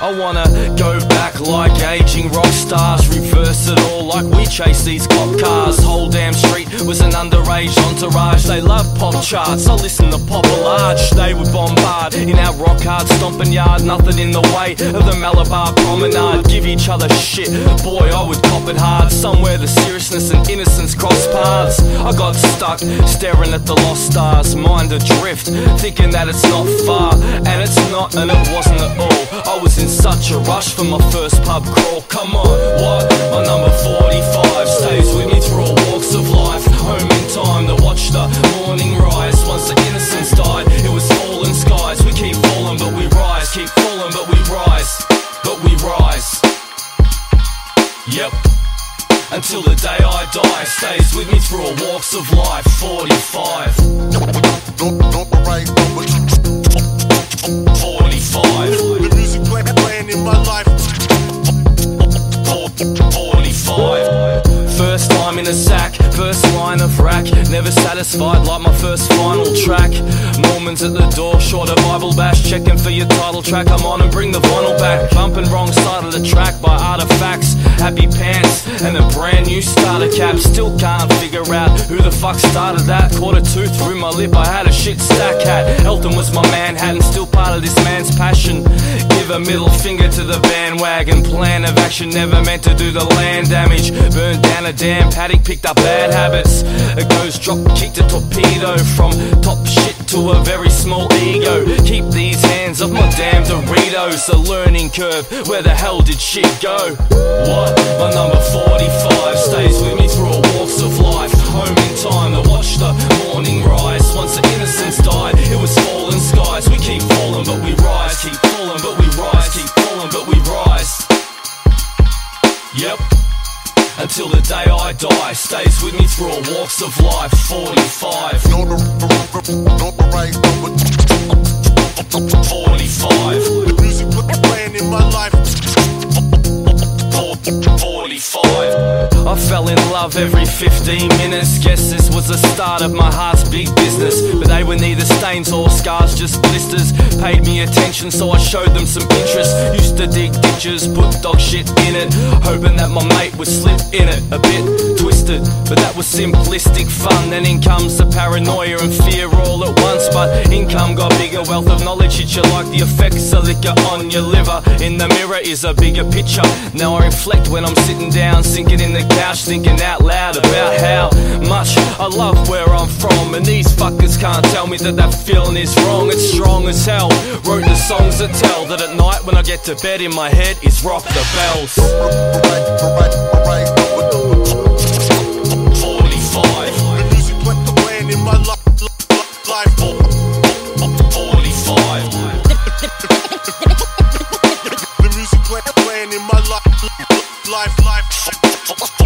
I wanna go back like aging rock stars, reverse it all like we chase these cop cars. Whole damn street was an underage entourage. They love pop charts, I listen to pop a large. They would bombard in our rock hard stomping yard. Nothing in the way of the Malabar promenade. Give each other shit, boy, I would cop it hard. Somewhere the seriousness and innocence cross paths. I got stuck staring at the lost stars, mind adrift, thinking that it's not far, and it's not, and it wasn't at all. I was in such a rush for my first pub crawl. Come on, what? Yep. Until the day I die, stays with me through all walks of life. 45. Don't, don't right number 45. The music playing in my life. Line of rack. Never satisfied like my first final track. Mormons at the door, short a Bible bash. Checking for your title track. I'm on and bring the vinyl back. Bumping wrong side of the track by artifacts. Happy pants and a brand new starter cap. Still can't figure out who the fuck started that. Quarter two through my lip, I had a shit stack hat. Elton was my man, hadn't still part of this man's passion. Give a middle finger to the bandwagon. Plan of action never meant to do the land damage. Burned down a damn paddock, picked up bad habits. A ghost drop kicked a torpedo from top shit to a very small ego. Keep these hands off my damn Doritos. A learning curve. Where the hell did shit go? What? My number 45 Until the day I die, stays with me through all walks of life. 45. Know the, know the right number 45. Music playing in my life. 45. I fell in love every 15 minutes. Guess this was the start of my heart's big business. But they neither stains or scars, just blisters. Paid me attention, so I showed them some interest. Used to dig ditches, put dog shit in it. Hoping that my mate would slip in it. A bit twisted, but that was simplistic fun. Then in comes the paranoia and fear all at once. But income got bigger, wealth of knowledge hit you like the effects of liquor on your liver. In the mirror is a bigger picture. Now I reflect when I'm sitting down, sinking in the couch, thinking out loud about how much I love where I'm from and these fuckers can't tell me that that feeling is wrong. It's strong as hell. Wrote the songs that tell that at night when I get to bed in my head is rock the bells. 45. The music playing in my life, life, life.